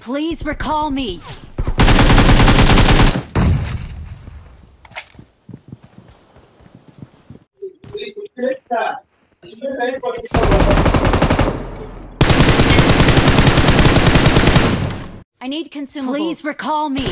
Please recall me. I need consumables. Please recall me.